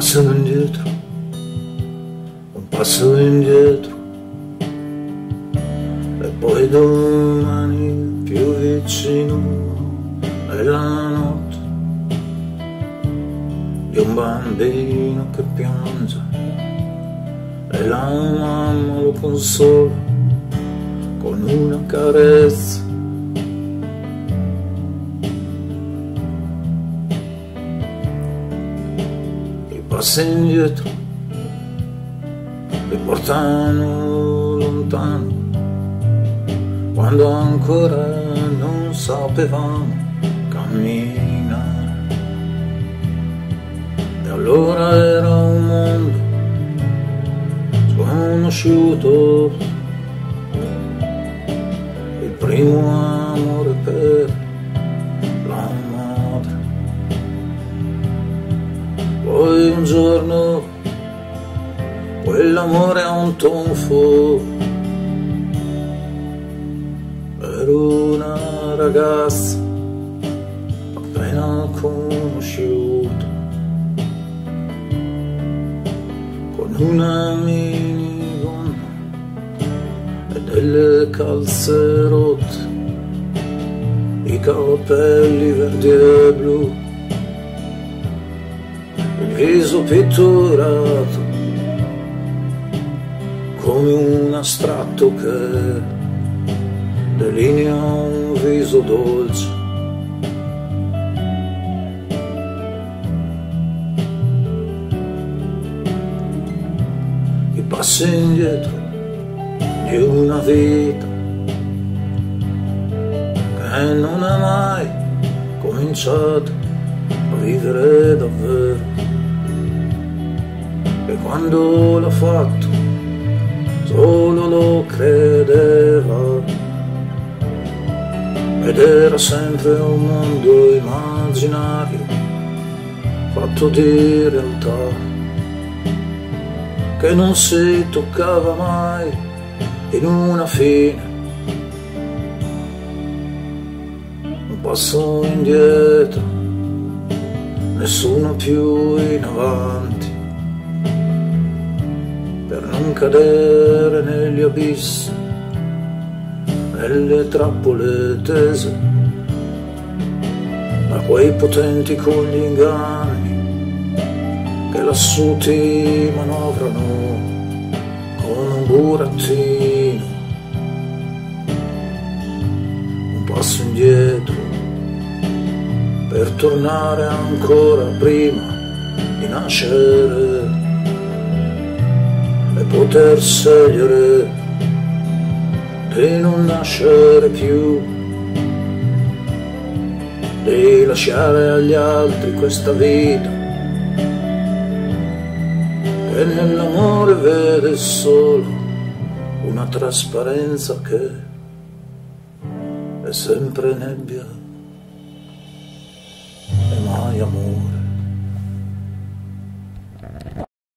passo indietro, un passo indietro, e poi domani più vicino è la notte di un bambino che piange e la mamma lo consola con una carezza. I passi indietro li portano lontano quando ancora non sapevamo camminare. E allora era un mondo sconosciuto, il primo amore per quell'amore a un tonfo. Per una ragazza appena conosciuta con una minigonna e delle calze rotte i capelli verdi e blu il viso pitturato come un astratto che delinea un viso dolce. I passi indietro di una vita che non è mai cominciata a vivere davvero. E quando l'ha fatto solo lo credeva ed era sempre un mondo immaginario fatto di realtà che non si toccava mai in una fine. Un passo indietro nessuno più in avanti per non cadere negli abissi nelle trappole tese. Da quei potenti con gli inganni che lassù ti manovrano con un burattino. Un passo indietro per tornare ancora prima di nascere e poter scegliere di non nascere più, di lasciare agli altri questa vita che nell'amore vede solo una trasparenza che è sempre nebbia e mai amore.